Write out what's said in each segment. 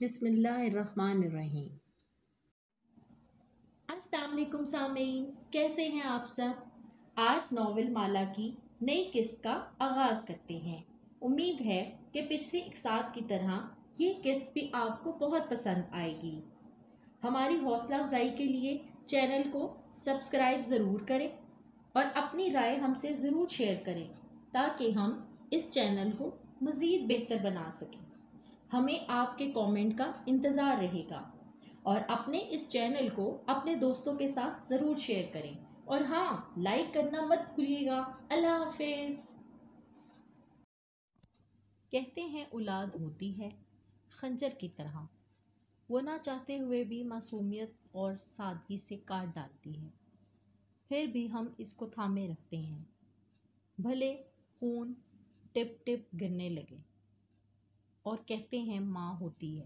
بسم اللہ الرحمن الرحیم۔ السلام علیکم سامعین، کیسے ہیں آپ سب؟ آج ناول مالا کی نئی قسط کا آغاز کرتے ہیں۔ امید ہے کہ پچھلی اقساط کی طرح یہ قسط بھی آپ کو بہت پسند آئے گی۔ ہماری حوصلہ افزائی کے لیے چینل کو سبسکرائب ضرور کریں اور اپنی رائے ہم سے ضرور شیئر کریں تاکہ ہم اس چینل کو مزید بہتر بنا سکیں۔ ہمیں آپ کے کومنٹ کا انتظار رہے گا اور اپنے اس چینل کو اپنے دوستوں کے ساتھ ضرور شیئر کریں اور ہاں لائک کرنا مت بھولیے گا۔ اللہ حافظ۔ کہتے ہیں اولاد ہوتی ہے خنجر کی طرح۔ وہ نہ چاہتے ہوئے بھی معصومیت اور سادگی سے کاٹ ڈالتی ہے۔ پھر بھی ہم اس کو تھامے رکھتے ہیں۔ بھلے خون ٹپ ٹپ گرنے لگے۔ اور کہتے ہیں ماں ہوتی ہے،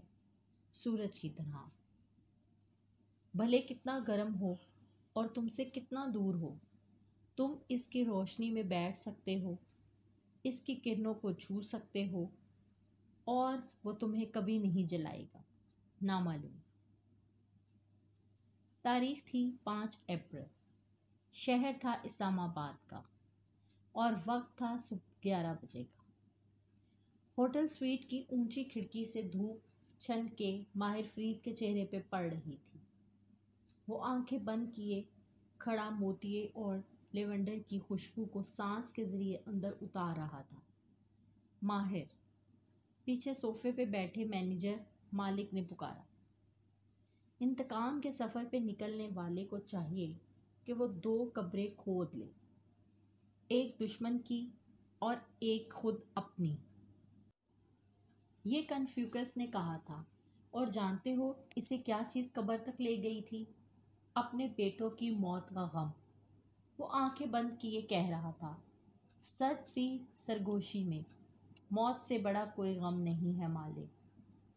سورج کی طرح۔ بھلے کتنا گرم ہو اور تم سے کتنا دور ہو، تم اس کی روشنی میں بیٹھ سکتے ہو، اس کی کرنوں کو چھو سکتے ہو، اور وہ تمہیں کبھی نہیں جلائے گا۔ نامعلوم۔ تاریخ تھی پانچ اپریل۔ شہر تھا اسلام آباد کا اور وقت تھا صبح گیارہ بجے کا۔ ہوٹل سویٹ کی اونچی کھڑکی سے دھوپ چھن کے ماہر فرید کے چہرے پہ پڑ رہی تھی۔ وہ آنکھیں بند کیے، کھڑا موتیے اور لیونڈر کی خوشبو کو سانس کے ذریعے اندر اتار رہا تھا۔ ماہر، پیچھے صوفے پہ بیٹھے مینیجر مالک نے پکارا۔ انتقام کے سفر پہ نکلنے والے کو چاہیے کہ وہ دو قبریں کھود لے، ایک دشمن کی اور ایک خود اپنی۔ یہ کنفیوکس نے کہا تھا۔ اور جانتے ہو اسے کیا چیز قبر تک لے گئی تھی؟ اپنے بیٹوں کی موت کا غم۔ وہ آنکھیں بند کیے کہہ رہا تھا۔ سچ سی سرگوشی میں۔ موت سے بڑا کوئی غم نہیں ہے مالک۔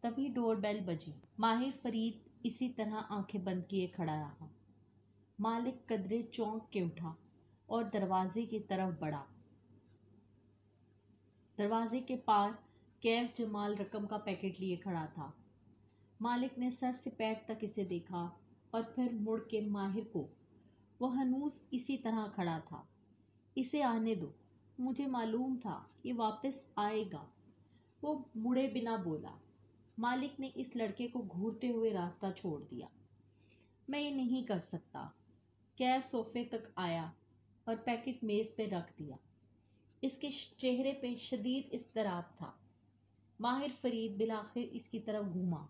تبھی ڈور بیل بجی۔ ماہر فرید اسی طرح آنکھیں بند کیے کھڑا رہا۔ مالک قدرے چونک کے اٹھا اور دروازے کی طرف بڑھا۔ دروازے کے پار کیف جمال رقم کا پیکٹ لیے کھڑا تھا۔ مالک نے سر سے پیر تک اسے دیکھا اور پھر مڑ کے ماہر کو، وہ ہنوز اسی طرح کھڑا تھا۔ اسے آنے دو، مجھے معلوم تھا یہ واپس آئے گا۔ وہ مڑے بنا بولا۔ مالک نے اس لڑکے کو گھورتے ہوئے راستہ چھوڑ دیا۔ میں یہ نہیں کر سکتا۔ کیف صوفے تک آیا اور پیکٹ میز پہ رکھ دیا۔ اس کے چہرے پہ شدید اضطراب تھا۔ ماہر فرید بلاخر اس کی طرف گھوما۔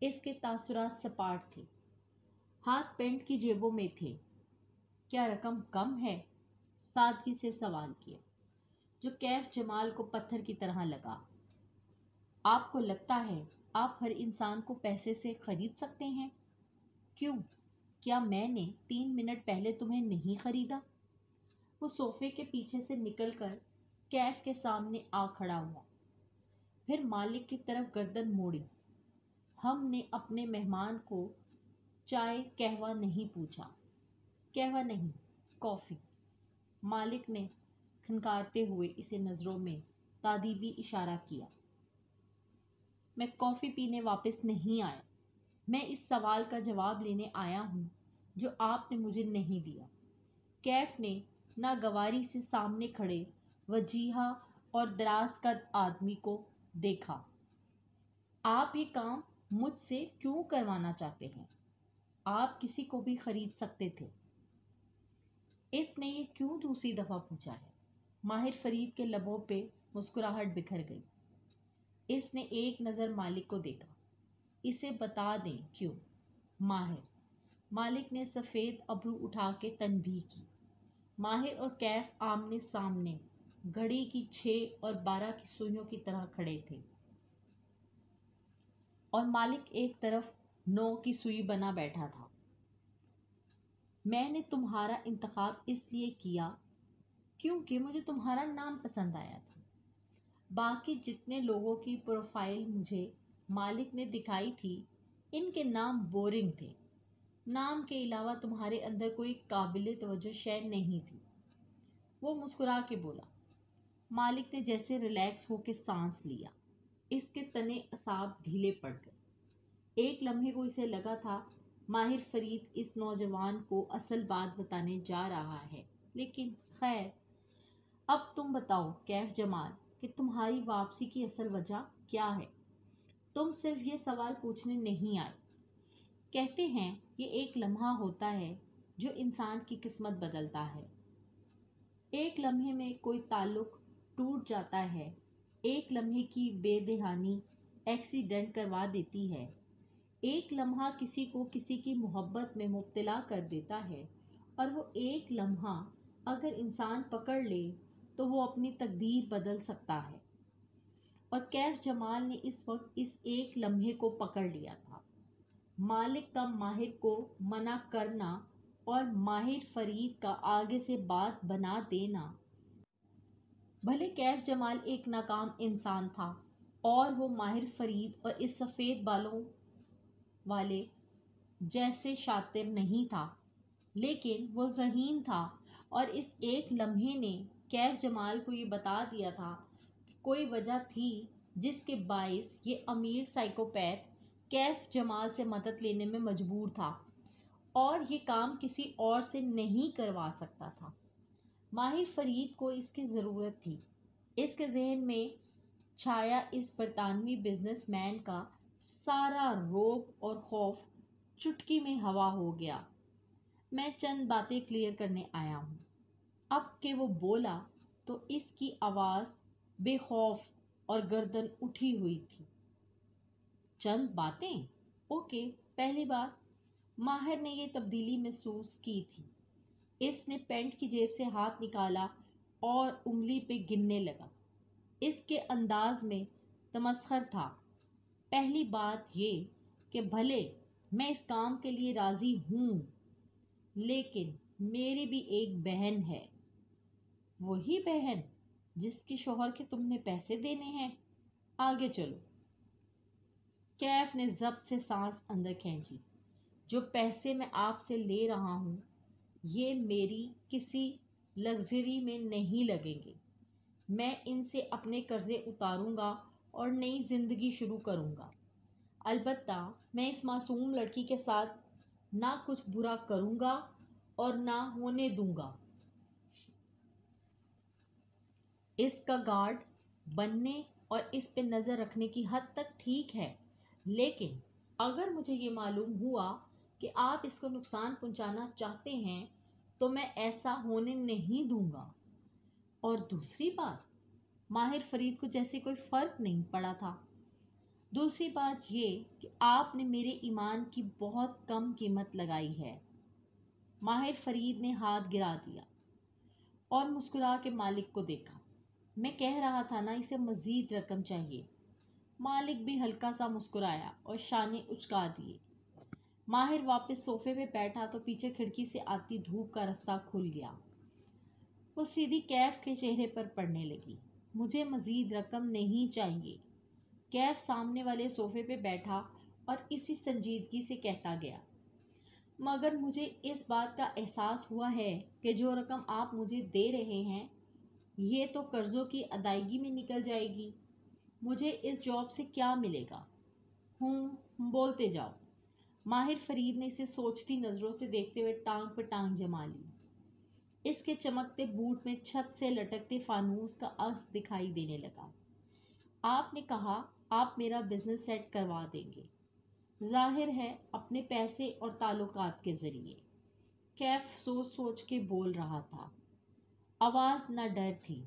اس کے تاثرات سپاٹ تھے۔ ہاتھ پینٹ کی جیبوں میں تھے۔ کیا رقم کم ہے؟ سادگی سے سوال کیا۔ جو کیف جمال کو پتھر کی طرح لگا۔ آپ کو لگتا ہے آپ ہر انسان کو پیسے سے خرید سکتے ہیں؟ کیوں؟ کیا میں نے تین منٹ پہلے تمہیں نہیں خریدا؟ وہ صوفے کے پیچھے سے نکل کر کیف کے سامنے آ کھڑا ہوا۔ پھر مالک کی طرف گردن موڑی۔ ہم نے اپنے مہمان کو چائے کہوا نہیں پوچھا۔ کہوا نہیں، کافی۔ مالک نے کھنکارتے ہوئے اسے نظروں میں تادیبی اشارہ کیا۔ میں کافی پینے واپس نہیں آیا۔ میں اس سوال کا جواب لینے آیا ہوں جو آپ نے مجھے نہیں دیا۔ کیف نے ناگواری سے سامنے کھڑے وجیحا اور دراز قد آدمی کو دیکھا۔ آپ یہ کام مجھ سے کیوں کروانا چاہتے ہیں؟ آپ کسی کو بھی خرید سکتے تھے۔ اس نے یہ کیوں دوسری دفعہ پوچھا ہے؟ ماہر فرید کے لبوں پہ مسکراہٹ بکھر گئی۔ اس نے ایک نظر مالک کو دیکھا۔ اسے بتا دیں کیوں؟ ماہر۔ مالک نے سفید ابرو اٹھا کے تنبیہ کی۔ ماہر اور کیف آمنے سامنے گھڑی کی چھ اور بارہ کی سوئیوں کی طرح کھڑے تھے۔ اور مالک ایک طرف نو کی سوئی بنا بیٹھا تھا۔ میں نے تمہارا انتخاب اس لیے کیا کیونکہ مجھے تمہارا نام پسند آیا تھا۔ باقی جتنے لوگوں کی پروفائل مجھے مالک نے دکھائی تھی، ان کے نام بورنگ تھے۔ نام کے علاوہ تمہارے اندر کوئی قابل توجہ شے نہیں تھی۔ وہ مسکرا کے بولا مالک نے جیسے ریلیکس ہو کے سانس لیا۔ اس کے تنے اصاب ڈھیلے پڑ گئے۔ ایک لمحے کو اسے لگا تھا، ماہر فرید اس نوجوان کو اصل بات بتانے جا رہا ہے۔ لیکن خیر، اب تم بتاؤ کیف جمال، کہ تمہاری واپسی کی اصل وجہ کیا ہے؟ تم صرف یہ سوال پوچھنے نہیں آئے۔ کہتے ہیں، یہ ایک لمحہ ہوتا ہے جو انسان کی قسمت بدلتا ہے۔ ایک لمحے میں کوئی تعلق ٹوٹ جاتا ہے۔ ایک لمحے کی بے دہانی ایکسیڈنٹ کروا دیتی ہے۔ ایک لمحہ کسی کو کسی کی محبت میں مبتلا کر دیتا ہے اور وہ ایک لمحہ اگر انسان پکڑ لے تو وہ اپنی تقدیر بدل سکتا ہے۔ اور کیف جمال نے اس وقت اس ایک لمحے کو پکڑ لیا تھا۔ مالک کا ماہر کو منع کرنا اور ماہر فرید کا آگے سے بات بنا دینا بھلے کیف جمال ایک ناکام انسان تھا اور وہ ماہر فرید اور اس سفید بالوں والے جیسے شاطر نہیں تھا، لیکن وہ ذہین تھا اور اس ایک لمحے نے کیف جمال کو یہ بتا دیا تھا کہ کوئی وجہ تھی جس کے باعث یہ امیر سائیکوپیتھ کیف جمال سے مدد لینے میں مجبور تھا اور یہ کام کسی اور سے نہیں کروا سکتا تھا۔ ماہر فرید کو اس کی ضرورت تھی۔ اس کے ذہن میں چھایا اس برطانوی بزنس مین کا سارا روب اور خوف چٹکی میں ہوا ہو گیا۔ میں چند باتیں کلیئر کرنے آیا ہوں۔ اب کہ وہ بولا تو اس کی آواز بے خوف اور گردن اٹھی ہوئی تھی۔ چند باتیں؟ اوکے، پہلی بات، ماہر نے یہ تبدیلی محسوس کی تھی۔ اس نے پینٹ کی جیب سے ہاتھ نکالا اور انگلی پہ گننے لگا۔ اس کے انداز میں تمسخر تھا۔ پہلی بات یہ کہ بھلے میں اس کام کے لیے راضی ہوں، لیکن میری بھی ایک بہن ہے۔ وہی بہن جس کی شوہر کے تم نے پیسے دینے ہیں۔ آگے چلو۔ کیف نے ضبط سے سانس اندر کھینچی۔ جو پیسے میں آپ سے لے رہا ہوں یہ میری کسی لگژری میں نہیں لگیں گے۔ میں ان سے اپنے قرضے اتاروں گا اور نئی زندگی شروع کروں گا۔ البتہ میں اس معصوم لڑکی کے ساتھ نہ کچھ برا کروں گا اور نہ ہونے دوں گا۔ اس کا گارڈ بننے اور اس پہ نظر رکھنے کی حد تک ٹھیک ہے، لیکن اگر مجھے یہ معلوم ہوا کہ آپ اس کو نقصان پہنچانا چاہتے ہیں تو میں ایسا ہونے نہیں دوں گا۔ اور دوسری بات، ماہر فرید کو جیسے کوئی فرق نہیں پڑا تھا۔ دوسری بات یہ کہ آپ نے میرے ایمان کی بہت کم قیمت لگائی ہے۔ ماہر فرید نے ہاتھ گرا دیا اور مسکرا کے مالک کو دیکھا۔ میں کہہ رہا تھا نا، اسے مزید رقم چاہیے۔ مالک بھی ہلکا سا مسکرایا اور شانے اچکا دیے۔ ماہر واپس صوفے پہ بیٹھا تو پیچھے کھڑکی سے آتی دھوپ کا رستہ کھل گیا۔ وہ سیدھی کیف کے چہرے پر پڑنے لگی۔ مجھے مزید رقم نہیں چاہیے۔ کیف سامنے والے صوفے پہ بیٹھا اور اسی سنجیدگی سے کہتا گیا۔ مگر مجھے اس بات کا احساس ہوا ہے کہ جو رقم آپ مجھے دے رہے ہیں، یہ تو قرضوں کی ادائیگی میں نکل جائے گی۔ مجھے اس جاب سے کیا ملے گا؟ ہوں، بولتے جاؤ۔ ماہر فرید نے اسے سوچتی نظروں سے دیکھتے ہوئے ٹانگ پہ ٹانگ جما لی۔ اس کے چمکتے بوٹ میں چھت سے لٹکتے فانوس کا عکس دکھائی دینے لگا۔ آپ نے کہا، آپ میرا بزنس سیٹ کروا دیں گے۔ ظاہر ہے، اپنے پیسے اور تعلقات کے ذریعے۔ کیف سوچ سوچ کے بول رہا تھا۔ آواز نہ ڈر تھی،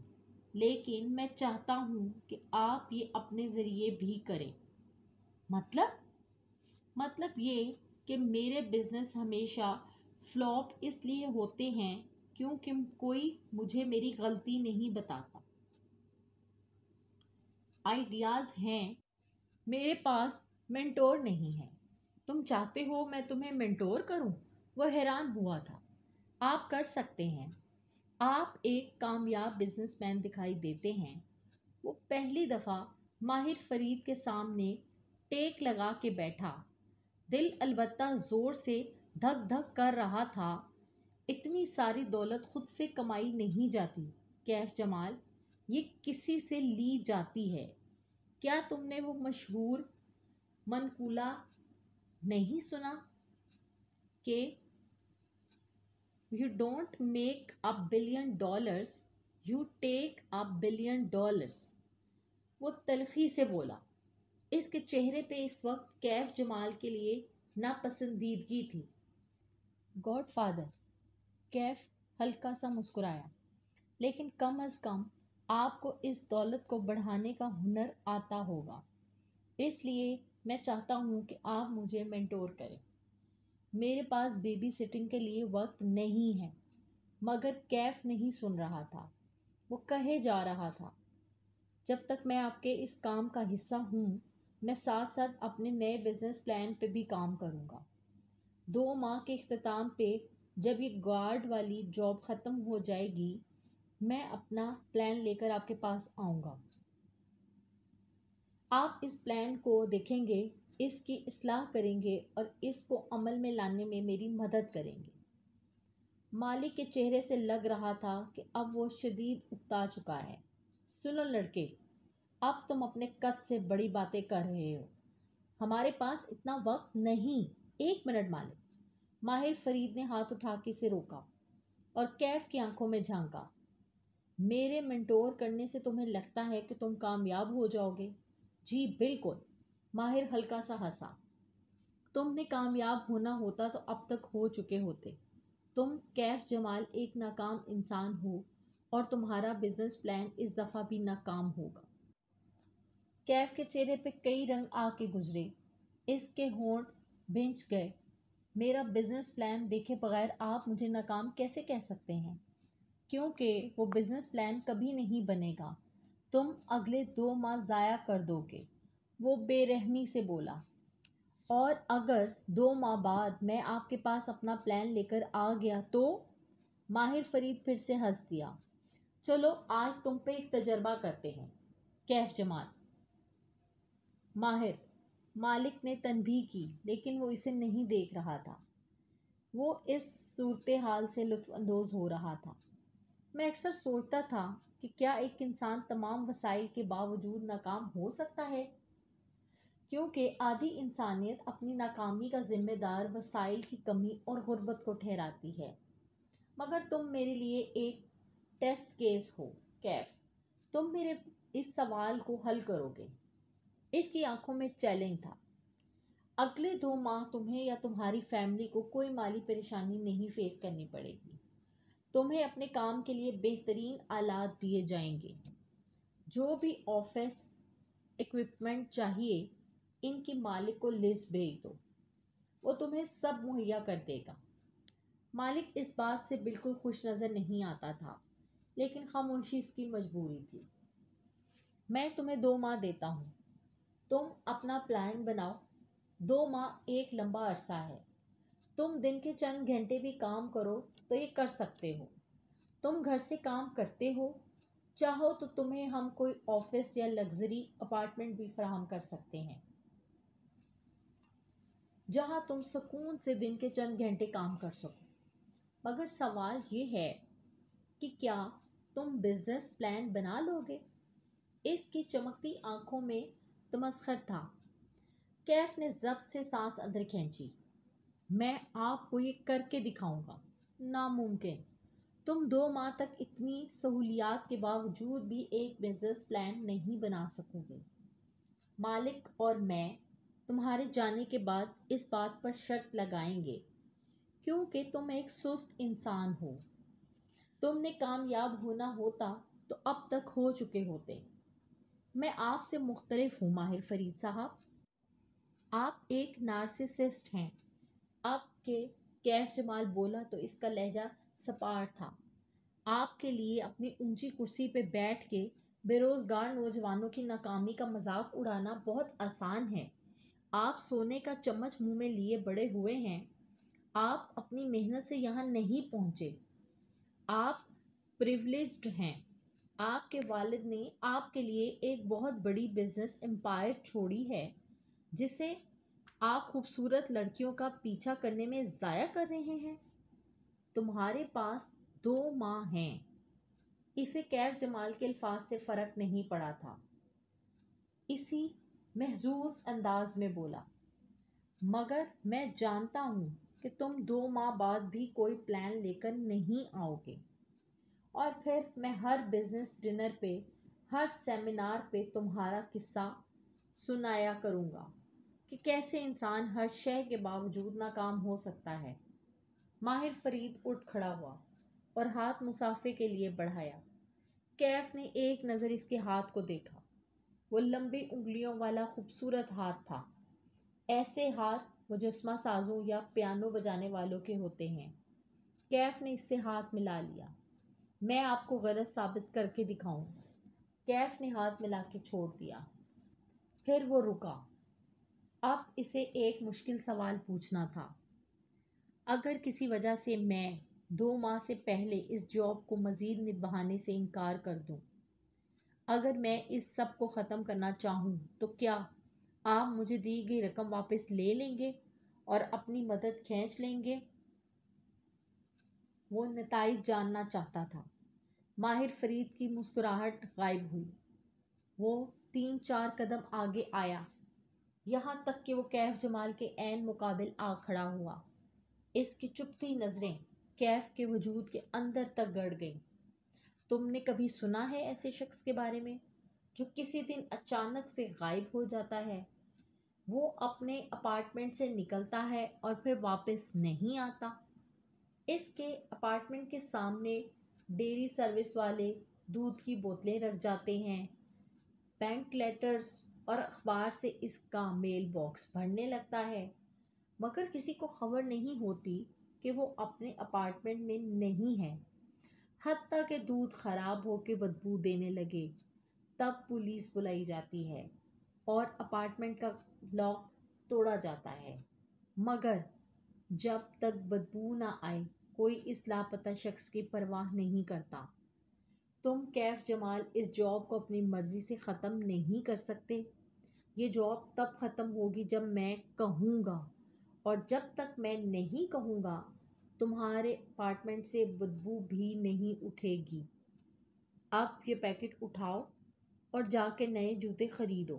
لیکن میں چاہتا ہوں کہ آپ یہ اپنے ذریعے بھی کریں۔ مطلب؟ مطلب یہ کہ میرے بزنس ہمیشہ فلوپ اس لیے ہوتے ہیں کیونکہ کوئی مجھے میری غلطی نہیں بتاتا۔ آئیڈیاز ہیں۔ میرے پاس مینٹور نہیں ہے۔ تم چاہتے ہو میں تمہیں مینٹور کروں؟ وہ حیران ہوا تھا۔ آپ کر سکتے ہیں۔ آپ ایک کامیاب بزنس مین دکھائی دیتے ہیں۔ وہ پہلی دفعہ ماہر فرید کے سامنے ٹیک لگا کے بیٹھا۔ دل البتہ زور سے دھک دھک کر رہا تھا۔ اتنی ساری دولت خود سے کمائی نہیں جاتی۔ کیف جمال، یہ کسی سے لی جاتی ہے۔ کیا تم نے وہ مشہور منقولہ نہیں سنا کہ you don't make up billion dollars you take up billion dollars وہ تلخی سے بولا۔ اس کے چہرے پہ اس وقت کیف جمال کے لیے ناپسندیدگی تھی۔ گاڈ فادر، کیف ہلکا سا مسکرایا، لیکن کم از کم آپ کو اس دولت کو بڑھانے کا ہنر آتا ہوگا۔ اس لیے میں چاہتا ہوں کہ آپ مجھے مینٹور کریں۔ میرے پاس بیبی سٹنگ کے لیے وقت نہیں ہے، مگر کیف نہیں سن رہا تھا، وہ کہے جا رہا تھا۔ جب تک میں آپ کے اس کام کا حصہ ہوں میں ساتھ ساتھ اپنے نئے بزنس پلان پہ بھی کام کروں گا۔ دو ماہ کے اختتام پہ جب یہ گارڈ والی جاب ختم ہو جائے گی، میں اپنا پلان لے کر آپ کے پاس آؤں گا۔ آپ اس پلان کو دیکھیں گے، اس کی اصلاح کریں گے اور اس کو عمل میں لانے میں میری مدد کریں گے۔ مالک کے چہرے سے لگ رہا تھا کہ اب وہ شدید اکتا چکا ہے۔ سنو لڑکے اب تم اپنے قد سے بڑی باتیں کر رہے ہو۔ ہمارے پاس اتنا وقت نہیں۔ ایک منٹ مالک۔ ماہر فرید نے ہاتھ اٹھا کے سے روکا اور کیف کی آنکھوں میں جھانکا۔ میرے منٹور کرنے سے تمہیں لگتا ہے کہ تم کامیاب ہو جاؤ گے؟ جی بالکل۔ ماہر ہلکا سا ہنسا۔ تم نے کامیاب ہونا ہوتا تو اب تک ہو چکے ہوتے۔ تم کیف جمال ایک ناکام انسان ہو اور تمہارا بزنس پلان اس دفعہ بھی ناکام ہوگا۔ کیف کے چہرے پہ کئی رنگ آ کے گزرے۔ اس کے ہونٹ بھینچ گئے۔ میرا بزنس پلان دیکھے بغیر آپ مجھے ناکام کیسے کہہ سکتے ہیں؟ کیونکہ وہ بزنس پلان کبھی نہیں بنے گا۔ تم اگلے دو ماہ ضائع کر دو گے۔ وہ بے رحمی سے بولا۔ اور اگر دو ماہ بعد میں آپ کے پاس اپنا پلان لے کر آ گیا تو؟ ماہر فرید پھر سے ہنس دیا۔ چلو آج تم پہ ایک تجربہ کرتے ہیں۔ کیف جمال ماہر، مالک نے تنبیہ کی، لیکن وہ اسے نہیں دیکھ رہا تھا۔ وہ اس صورتحال سے لطف اندوز ہو رہا تھا۔ میں اکثر سوچتا تھا کہ کیا ایک انسان تمام وسائل کے باوجود ناکام ہو سکتا ہے؟ کیونکہ آدھی انسانیت اپنی ناکامی کا ذمہ دار وسائل کی کمی اور غربت کو ٹھہراتی ہے۔ مگر تم میرے لیے ایک ٹیسٹ کیس ہو، کیف، تم میرے اس سوال کو حل کرو گے۔ اس کی آنکھوں میں چیلنج تھا۔ اگلے دو ماہ تمہیں یا تمہاری فیملی کو کوئی مالی پریشانی نہیں فیس کرنی پڑے گی۔ تمہیں اپنے کام کے لیے بہترین آلات دیے جائیں گے۔ جو بھی آفس اکوپمنٹ چاہیے، ان کی مالک کو لسٹ بھیج دو۔ وہ تمہیں سب مہیا کر دے گا۔ مالک اس بات سے بالکل خوش نظر نہیں آتا تھا، لیکن خاموشی اس کی مجبوری تھی۔ میں تمہیں دو ماہ دیتا ہوں۔ تم اپنا پلان بناؤ۔ دو ماہ ایک لمبا عرصہ ہے۔ تم دن کے چند گھنٹے بھی کام کرو تو یہ کر سکتے ہو۔ تم گھر سے کام کرتے ہو۔ چاہو تو تمہیں ہم کوئی آفس یا لگژری اپارٹمنٹ بھی فراہم کر سکتے ہیں۔ جہاں تم سکون سے دن کے چند گھنٹے کام کر سکو۔ مگر سوال یہ ہے کہ کیا تم بزنس پلان بنا لو گے اس کی چمکتی آنکھوں میں تمسخر تھا۔ کیف نے ضبط سے سانس اندر کھینچی۔ میں آپ کو یہ کر کے دکھاؤں گا۔ ناممکن۔ تم دو ماہ تک اتنی سہولیات کے باوجود بھی ایک بزنس پلان نہیں بنا سکو گے۔ مالک اور میں تمہارے جانے کے بعد اس بات پر شرط لگائیں گے۔ کیونکہ تم ایک سست انسان ہو۔ تم نے کامیاب ہونا ہوتا تو اب تک ہو چکے ہوتے۔ میں آپ سے مختلف ہوں، ماہر فرید صاحب۔ آپ ایک نارسسسٹ ہیں۔ آپ کے کیف جمال بولا تو اس کا لہجہ سپاٹ تھا۔ آپ کے لیے اپنی اونچی کرسی پہ بیٹھ کے بے روزگار نوجوانوں کی ناکامی کا مذاق اڑانا بہت آسان ہے۔ آپ سونے کا چمچ منہ میں لیے بڑے ہوئے ہیں۔ آپ اپنی محنت سے یہاں نہیں پہنچے۔ آپ پریولیجڈ ہیں۔ آپ کے والد نے آپ کے لیے ایک بہت بڑی بزنس امپائر چھوڑی ہے، جسے آپ خوبصورت لڑکیوں کا پیچھا کرنے میں ضائع کر رہے ہیں۔ تمہارے پاس دو ماہ ہیں۔ اسے کیف جمال کے الفاظ سے فرق نہیں پڑا تھا۔ اسی محظوظ انداز میں بولا، مگر میں جانتا ہوں کہ تم دو ماہ بعد بھی کوئی پلان لے کر نہیں آؤ گے۔ اور پھر میں ہر بزنس ڈنر پہ، ہر سیمینار پہ تمہارا قصہ سنایا کروں گا کہ کیسے انسان ہر شے کے باوجود ناکام ہو سکتا ہے۔ ماہر فرید اٹھ کھڑا ہوا اور ہاتھ مسافے کے لیے بڑھایا۔ کیف نے ایک نظر اس کے ہاتھ کو دیکھا۔ وہ لمبی انگلیوں والا خوبصورت ہاتھ تھا۔ ایسے ہاتھ مجسمہ سازوں یا پیانو بجانے والوں کے ہوتے ہیں۔ کیف نے اس سے ہاتھ ملا لیا۔ میں آپ کو غلط ثابت کر کے دکھاؤں۔ کیف نے ہاتھ ملا کے چھوڑ دیا۔ پھر وہ رکا۔ اب اسے ایک مشکل سوال پوچھنا تھا۔ اگر کسی وجہ سے میں دو ماہ سے پہلے اس جاب کو مزید نبھانے سے انکار کر دوں، اگر میں اس سب کو ختم کرنا چاہوں تو کیا آپ مجھے دی گئی رقم واپس لے لیں گے اور اپنی مدد کھینچ لیں گے؟ وہ نتائج جاننا چاہتا تھا۔ ماہر فرید کی مسکراہٹ غائب ہوئی۔ وہ تین چار قدم آگے آیا۔ یہاں تک کہ وہ کیف جمال کے عین مقابل آ کھڑا ہوا۔ اس کی چپتی نظریں کیف کے وجود کے اندر تک گڑ گئی تم نے کبھی سنا ہے ایسے شخص کے بارے میں جو کسی دن اچانک سے غائب ہو جاتا ہے؟ وہ اپنے اپارٹمنٹ سے نکلتا ہے اور پھر واپس نہیں آتا۔ اس کے اپارٹمنٹ کے سامنے ڈیری سروس والے دودھ کی بوتلیں رکھ جاتے ہیں۔ بینک لیٹرز اور اخبار سے اس کا میل باکس بھرنے لگتا ہے۔ مگر کسی کو خبر نہیں ہوتی کہ وہ اپنے اپارٹمنٹ میں نہیں ہے۔ حتیٰ کہ دودھ خراب ہو کے بدبو دینے لگے، تب پولیس بلائی جاتی ہے اور اپارٹمنٹ کا لاک توڑا جاتا ہے۔ مگر جب تک بدبو نہ آئے کوئی اس لاپتہ شخص کی پرواہ نہیں کرتا۔ تم کیف جمال اس جاب کو اپنی مرضی سے ختم نہیں کر سکتے۔ یہ جاب تب ختم ہوگی جب میں کہوں گا۔ اور جب تک میں نہیں کہوں گا، تمہارے اپارٹمنٹ سے بدبو بھی نہیں اٹھے گی۔ اب یہ پیکٹ اٹھاؤ اور جا کے نئے جوتے خریدو۔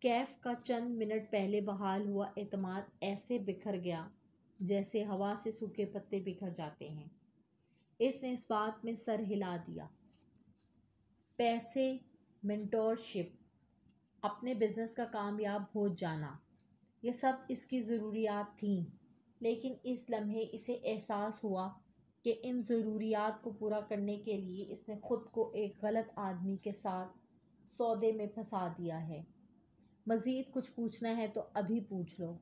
کیف کا چند منٹ پہلے بحال ہوا اعتماد ایسے بکھر گیا۔ جیسے ہوا سے سوکھے پتے بکھر جاتے ہیں۔ اس نے اس بات میں سر ہلا دیا۔ پیسے منٹور شپ اپنے بزنس کا کامیاب ہو جانا، یہ سب اس کی ضروریات تھیں۔ لیکن اس لمحے اسے احساس ہوا کہ ان ضروریات کو پورا کرنے کے لیے اس نے خود کو ایک غلط آدمی کے ساتھ سودے میں پھنسا دیا ہے۔ مزید کچھ پوچھنا ہے تو ابھی پوچھ لو۔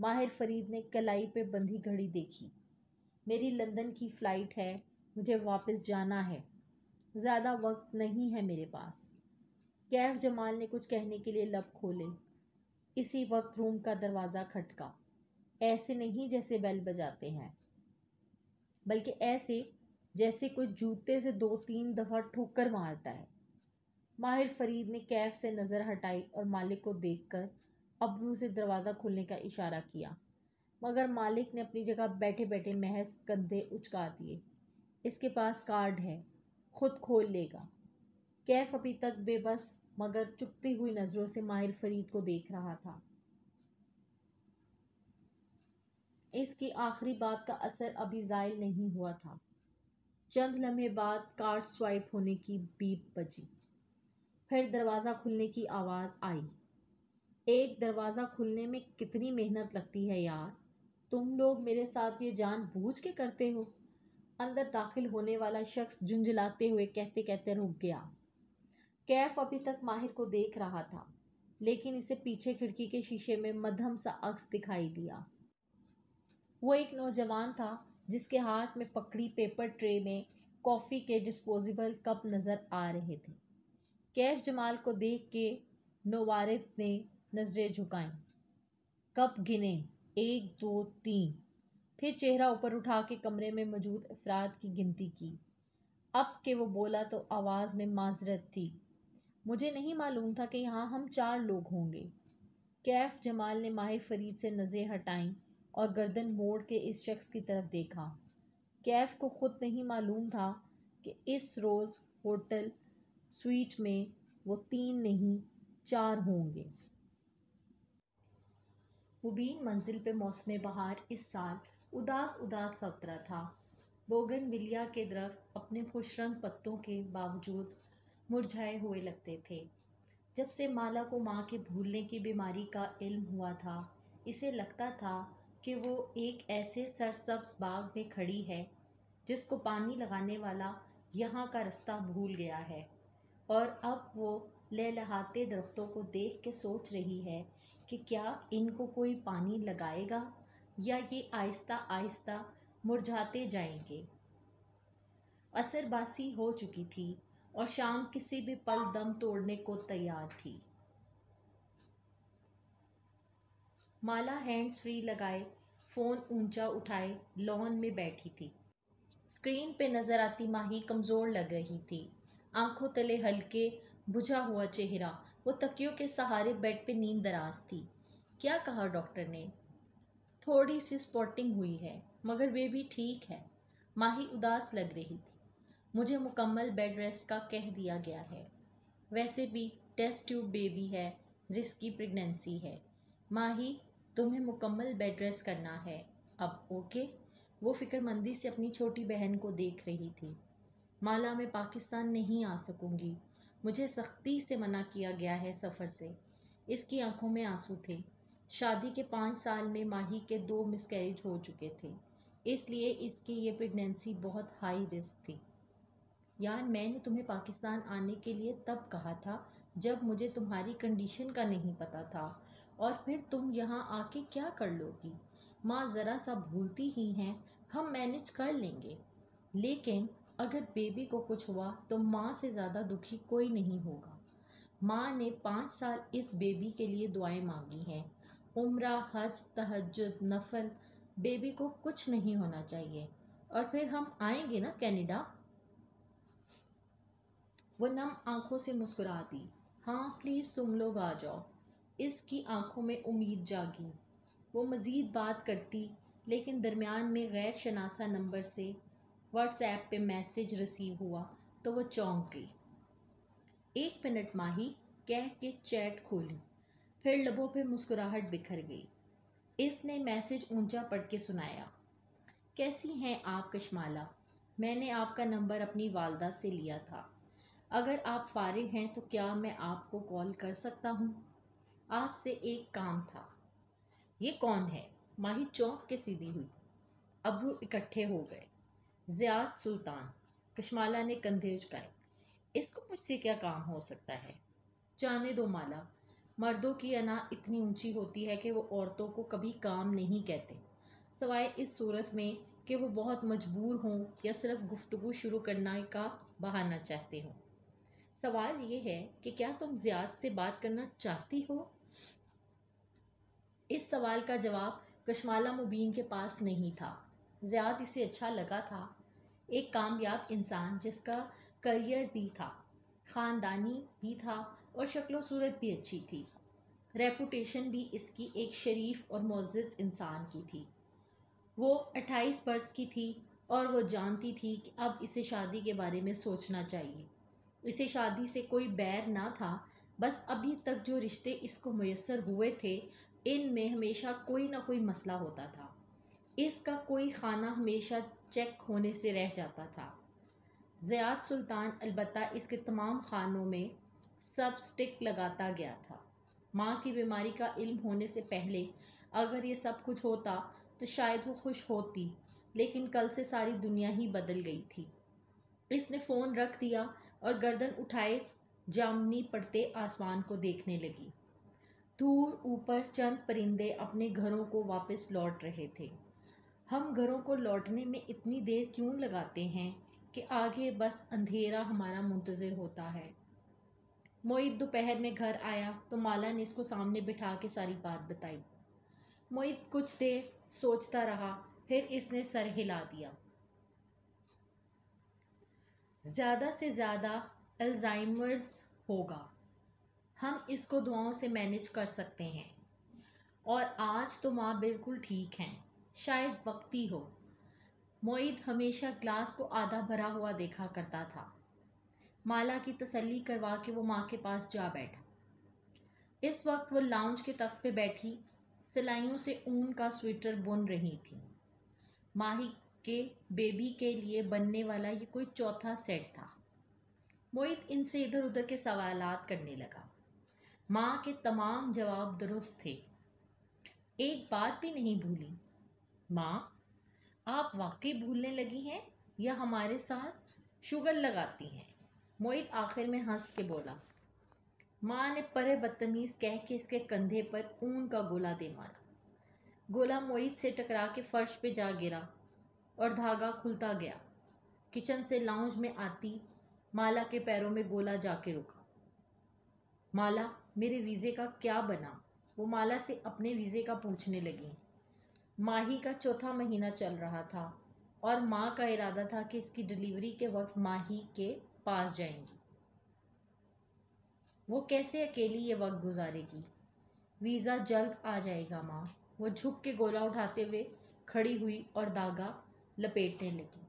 ماہر فرید نے کلائی پہ بندھی گھڑی دیکھی۔ میری لندن کی فلائٹ ہے، مجھے واپس جانا ہے۔ زیادہ وقت نہیں ہے میرے پاس۔ کیف جمال نے کچھ کہنے کے لیے لب کھولے۔ اسی وقت روم کا دروازہ کھٹکا۔ ایسے نہیں جیسے بیل بجاتے ہیں۔ بلکہ ایسے جیسے کوئی جوتے سے دو تین دفعہ ٹھوکر مارتا ہے۔ ماہر فرید نے کیف سے نظر ہٹائی اور مالک کو دیکھ کر ابرو سے دروازہ کھولنے کا اشارہ کیا، مگر مالک نے اپنی جگہ بیٹھے بیٹھے محض کندھے اچکا دیے۔ اس کے پاس کارڈ ہے، خود کھول لے گا۔ کیف ابھی تک بے بس، مگر چپتی ہوئی نظروں سے ماہر فرید کو دیکھ رہا تھا۔ اس کی آخری بات کا اثر ابھی زائل نہیں ہوا تھا۔ چند لمحے بعد کارڈ سوائپ ہونے کی بیپ بجی۔ پھر دروازہ کھلنے کی آواز آئی۔ ایک دروازہ کھلنے میں کتنی محنت لگتی ہے یار۔ تم لوگ میرے ساتھ یہ جان بوجھ کے کرتے ہو۔ اندر داخل ہونے والا شخص جنجلاتے ہوئے کہتے کہتے رک گیا۔ کیف ابھی تک ماہر کو دیکھ رہا تھا، لیکن اسے پیچھے کھڑکی کے شیشے میں مدھم سا عکس دکھائی دیا۔ وہ ایک نوجوان تھا جس کے ہاتھ میں پکڑی پیپر ٹرے میں کافی کے ڈسپوزیبل کپ نظر آ رہے تھے۔ کیف جمال کو دیکھ کے نوارد نے نظریں جھکائیں۔ کپ گنے ایک، دو، تین۔ پھر چہرہ اوپر اٹھا کے کمرے میں موجود افراد کی گنتی کی۔ اب کہ وہ بولا تو آواز میں معذرت تھی۔ مجھے نہیں معلوم تھا کہ یہاں ہم چار لوگ ہوں گے۔ کیف جمال نے ماہر فرید سے نظریں ہٹائیں اور گردن موڑ کے اس شخص کی طرف دیکھا۔ کیف کو خود نہیں معلوم تھا کہ اس روز ہوٹل سویٹ میں وہ تین نہیں، چار ہوں گے۔ مبین منزل پہ موسم بہار اس سال اداس اداس سا اترا تھا۔ بوگن ولیا کے درخت اپنے خوش رنگ پتوں کے باوجود مرجھائے ہوئے لگتے تھے۔ جب سے مالا کو ماں کے بھولنے کی بیماری کا علم ہوا تھا، اسے لگتا تھا کہ وہ ایک ایسے سرسبز باغ میں کھڑی ہے جس کو پانی لگانے والا یہاں کا رستہ بھول گیا ہے۔ اور اب وہ لہلہاتے درختوں کو دیکھ کے سوچ رہی ہے کہ کیا ان کو کوئی پانی لگائے گا یا یہ آہستہ آہستہ مرجھاتے جائیں گے؟ اثر باسی ہو چکی تھی اور شام کسی بھی پل دم توڑنے کو تیار تھی۔ مالا ہینڈز فری لگائے، فون اونچا اٹھائے، لون میں بیٹھی تھی۔ اسکرین پہ نظر آتی ماہی کمزور لگ رہی تھی۔ آنکھوں تلے ہلکے، بجھا ہوا چہرہ۔ وہ تکیوں کے سہارے بیڈ پہ نیند دراز تھی۔ کیا کہا ڈاکٹر نے؟ تھوڑی سی سپوٹنگ ہوئی ہے، مگر وہ بھی ٹھیک ہے۔ ماہی اداس لگ رہی تھی۔ مجھے مکمل بیڈ ریسٹ کا کہہ دیا گیا ہے۔ ویسے بھی ٹیسٹ ٹیوب بیبی ہے، رسک کی پریگنینسی ہے۔ ماہی، تمہیں مکمل بیڈ ریسٹ کرنا ہے۔ اب اوکے؟ وہ فکر مندی سے اپنی چھوٹی بہن کو دیکھ رہی تھی۔ مالا میں پاکستان نہیں آ سکوں گی۔ مجھے سختی سے منع کیا گیا ہے سفر سے۔ اس کی آنکھوں میں آنسو تھے۔ شادی کے پانچ سال میں ماہی کے دو مس کیریج ہو چکے تھے۔ اس لیے اس کی یہ پریگنینسی بہت ہائی رسک تھی۔ یار، میں نے تمہیں پاکستان آنے کے لیے تب کہا تھا جب مجھے تمہاری کنڈیشن کا نہیں پتا تھا۔ اور پھر تم یہاں آ کے کیا کر لو گی؟ ماں ذرا سا بھولتی ہی ہیں۔ ہم مینج کر لیں گے۔ لیکن اگر بیبی کو کچھ ہوا تو ماں سے زیادہ دکھی کوئی نہیں ہوگا۔ ماں نے پانچ سال اس بیبی کے لیے دعائیں مانگی ہیں۔ عمرہ، حج، تہجد، نفل، بیبی کو کچھ نہیں ہونا چاہیے۔ اور پھر ہم آئیں گے نا کینیڈا؟ وہ نم آنکھوں سے مسکرا دی ہاں پلیز تم لوگ آ جاؤ۔ اس کی آنکھوں میں امید جاگی۔ وہ مزید بات کرتی، لیکن درمیان میں غیر شناسا نمبر سے واٹس ایپ پہ میسج ریسیو ہوا تو وہ چونک گئی۔ ایک منٹ ماہی کہہ کے چیٹ کھولی۔ پھر لبوں پہ مسکراہٹ بکھر گئی۔ اس نے میسج اونچا پڑھ کے سنایا۔ کیسی ہیں آپ کشمالا؟ میں نے آپ کا نمبر اپنی والدہ سے لیا تھا۔ اگر آپ فارغ ہیں تو کیا میں آپ کو کال کر سکتا ہوں؟ آپ سے ایک کام تھا۔ یہ کون ہے؟ ماہی چونک کے سیدھی ہوئی۔ ابرو اکٹھے ہو گئے۔ زیاد سلطان کشمالا نے کندھے اچکائے اس کو مجھ سے کیا کام ہو سکتا ہے؟ جانے دو مالا، مردوں کی انا اتنی اونچی ہوتی ہے کہ وہ عورتوں کو کبھی کام نہیں کہتے۔ سوائے اس صورت میں کہ وہ بہت مجبور ہوں یا صرف گفتگو شروع کرنا کا بہانا چاہتے ہوں۔ سوال یہ ہے کہ کیا تم زیاد سے بات کرنا چاہتی ہو؟ اس سوال کا جواب کشمالہ مبین کے پاس نہیں تھا۔ زیاد اسے اچھا لگا تھا۔ ایک کامیاب انسان جس کا کریئر بھی تھا، خاندانی بھی تھا اور شکل و صورت بھی اچھی تھی۔ ریپوٹیشن بھی اس کی ایک شریف اور معزز انسان کی تھی۔ وہ اٹھائیس برس کی تھی اور وہ جانتی تھی کہ اب اسے شادی کے بارے میں سوچنا چاہیے۔ اسے شادی سے کوئی بیر نہ تھا، بس ابھی تک جو رشتے اس کو میسر ہوئے تھے، ان میں ہمیشہ کوئی نہ کوئی مسئلہ ہوتا تھا۔ اس کا کوئی خانہ ہمیشہ چیک ہونے سے رہ جاتا تھا۔ زیاد سلطان البتہ اس کے تمام خانوں میں سب سٹک لگاتا گیا تھا۔ ماں کی بیماری کا علم ہونے سے پہلے اگر یہ سب کچھ ہوتا تو شاید وہ خوش ہوتی، لیکن کل سے ساری دنیا ہی بدل گئی تھی۔ اس نے فون رکھ دیا اور گردن اٹھائے جامنی پڑتے آسمان کو دیکھنے لگی۔ دور اوپر چند پرندے اپنے گھروں کو واپس لوٹ رہے تھے۔ ہم گھروں کو لوٹنے میں اتنی دیر کیوں لگاتے ہیں کہ آگے بس اندھیرا ہمارا منتظر ہوتا ہے۔ موئد دوپہر میں گھر آیا تو مالا نے اس کو سامنے بٹھا کے ساری بات بتائی۔ موئد کچھ دیر سوچتا رہا، پھر اس نے سر ہلا دیا۔ زیادہ سے زیادہ الزائمرز ہوگا۔ ہم اس کو دعاؤں سے مینج کر سکتے ہیں۔ اور آج تو ماں بالکل ٹھیک ہیں۔ شاید وقتی ہو۔ معید ہمیشہ گلاس کو آدھا بھرا ہوا دیکھا کرتا تھا۔ مالا کی تسلی کروا کے وہ ماں کے پاس جا بیٹھا۔ اس وقت وہ لاؤنج کے تخت پہ بیٹھی، سلائیوں سے اون کا سویٹر بن رہی تھی۔ ماہی کے بیبی کے لیے بننے والا یہ کوئی چوتھا سیٹ تھا۔ موہت ان سے ادھر ادھر کے سوالات کرنے لگا۔ ماں کے تمام جواب درست تھے۔ ایک بات بھی نہیں بھولی۔ ماں، آپ واقعی بھولنے لگی ہیں یا ہمارے ساتھ شوگر لگاتی ہیں؟ موہت آخر میں ہنس کے بولا، ماں نے پرے بدتمیز کہہ کے اس کے کندھے پر اون کا گولا دے مارا گولا موہت سے ٹکرا کے فرش پہ جا گرا اور دھاگا کھلتا گیا۔ کچن سے لاؤنج میں آتی مالا کے پیروں میں گولا جا کے رکا۔ مالا، میرے ویزے کا کیا بنا؟ وہ مالا سے اپنے ویزے کا پوچھنے لگی۔ ماہی کا چوتھا مہینہ چل رہا تھا اور ماں کا ارادہ تھا کہ اس کی ڈلیوری کے وقت ماہی کے پاس جائیں گی۔ وہ کیسے اکیلی یہ وقت گزارے گی؟ ویزا جلد آ جائے گا ماں۔ وہ جھک کے گولا اٹھاتے ہوئے کھڑی ہوئی اور داغا لپیٹنے لگی۔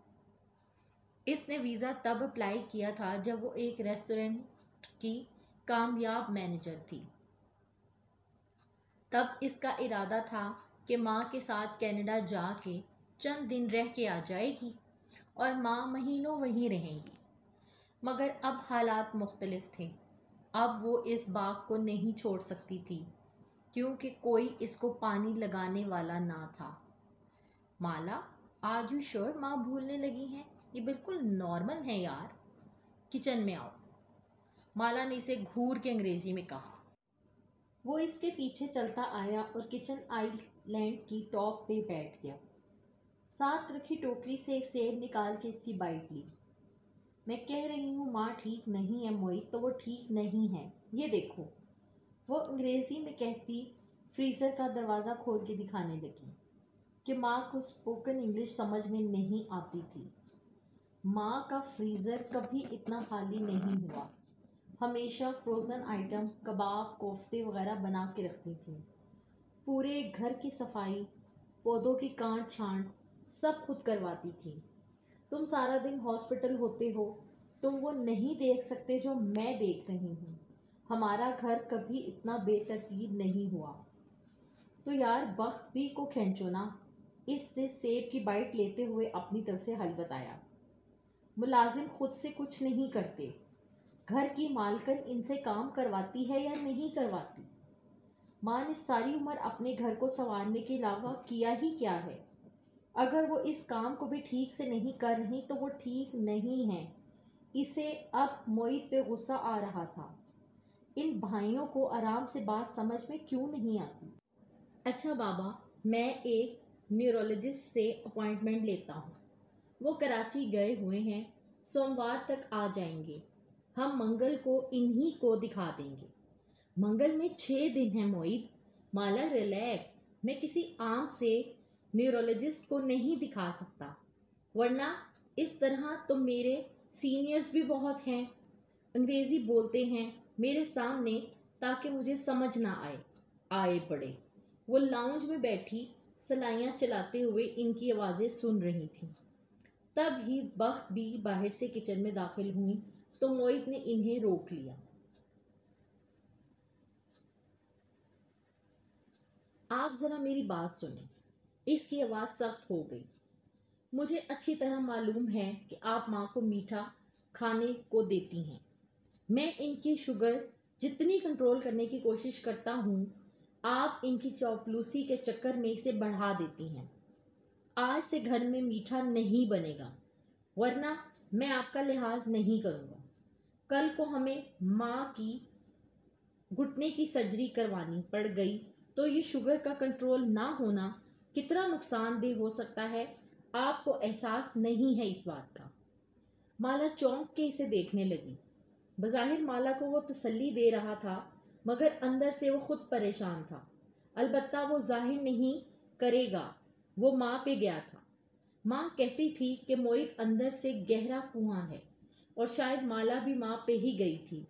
اس نے ویزا تب اپلائی کیا تھا جب وہ ایک ریسٹورینٹ کی کامیاب مینیجر تھی۔ تب اس کا ارادہ تھا کہ ماں کے ساتھ کینیڈا جا کے چند دن رہ کے آ جائے گی اور ماں مہینوں وہیں رہیں گی۔ مگر اب حالات مختلف تھے۔ اب وہ اس باغ کو نہیں چھوڑ سکتی تھی، کیونکہ کوئی اس کو پانی لگانے والا نہ تھا۔ مالا آج یو شور ماں بھولنے لگی ہیں؟ یہ بالکل نارمل ہے یار۔ کچن میں آؤ۔ مالا نے اسے گھور کے انگریزی میں کہا۔ وہ اس کے پیچھے چلتا آیا اور کچن آئی۔ لینڈ کی ٹاپ پہ بیٹھ گیا۔ ساتھ رکھی ٹوکری سے ایک سیب نکال کے اس کی بائٹ لی۔ میں کہہ رہی ہوں، ماں ٹھیک نہیں ہے موہت تو وہ ٹھیک نہیں ہے۔ یہ دیکھو۔ وہ انگریزی میں کہتی، فریزر کا دروازہ کھول کے دکھانے لگی کہ ماں کو اسپوکن انگلش سمجھ میں نہیں آتی تھی۔ ماں کا فریزر کبھی اتنا خالی نہیں ہوا۔ ہمیشہ فروزن آئٹم کباب، کوفتے وغیرہ بنا کے رکھتی تھی پورے گھر کی صفائی، پودوں کی کانٹ چھانٹ، سب خود کرواتی تھی۔ تم سارا دن ہاسپٹل ہوتے ہو، تم وہ نہیں دیکھ سکتے جو میں دیکھ رہی ہوں۔ ہمارا گھر کبھی اتنا بے ترتیب نہیں ہوا۔ تو یار وقت بھی کو کھینچو نا۔ اس سے سیب کی بائٹ لیتے ہوئے اپنی طرف سے حل بتایا۔ ملازم خود سے کچھ نہیں کرتے۔ گھر کی مالکن ان سے کام کرواتی ہے یا نہیں کرواتی؟ ماں نے ساری عمر اپنے گھر کو سنوارنے کے علاوہ کیا ہی کیا ہے؟ اگر وہ اس کام کو بھی ٹھیک سے نہیں کر رہی تو وہ ٹھیک نہیں ہے۔ اسے اب موئی پہ غصہ آ رہا تھا۔ ان بھائیوں کو آرام سے بات سمجھ میں کیوں نہیں آتی؟ اچھا بابا، میں ایک نیورولوجسٹ سے اپوائنٹمنٹ لیتا ہوں۔ وہ کراچی گئے ہوئے ہیں، سوموار تک آ جائیں گے۔ ہم منگل کو انہی کو دکھا دیں گے۔ منگل میں چھ دن ہے موعید مالا ریلیکس میں کسی عام سے نیورولوجسٹ کو نہیں دکھا سکتا ورنہ اس طرح تو میرے سینئرز بھی بہت ہیں انگریزی بولتے ہیں میرے سامنے تاکہ مجھے سمجھ نہ آئے آئے پڑے وہ لاؤنج میں بیٹھی سلائیاں چلاتے ہوئے ان کی آوازیں سن رہی تھیں تب ہی بخت بھی باہر سے کچن میں داخل ہوئی تو موئت نے انہیں روک لیا آپ ذرا میری بات سنیں۔ اس کی آواز سخت ہو گئی۔ مجھے اچھی طرح معلوم ہے کہ آپ ماں کو میٹھا کھانے کو دیتی ہیں۔ میں ان کی شوگر جتنی کنٹرول کرنے کی کوشش کرتا ہوں، آپ ان کی چوپلوسی کے چکر میں اسے بڑھا دیتی ہیں۔ آج سے گھر میں میٹھا نہیں بنے گا، ورنہ میں آپ کا لحاظ نہیں کروں گا۔ کل کو ہمیں ماں کی گھٹنے کی سرجری کروانی پڑ گئی۔ تو یہ شوگر کا کنٹرول نہ ہونا کتنا نقصان دہ ہو سکتا ہے آپ کو احساس نہیں ہے اس بات کا۔ مالا چونک کے اسے دیکھنے لگی۔ بظاہر مالا کو وہ تسلی دے رہا تھا، مگر اندر سے وہ خود پریشان تھا۔ البتہ وہ ظاہر نہیں کرے گا، وہ ماں پہ گیا تھا۔ ماں کہتی تھی کہ موئت اندر سے گہرا کنواں ہے اور شاید مالا بھی ماں پہ ہی گئی تھی۔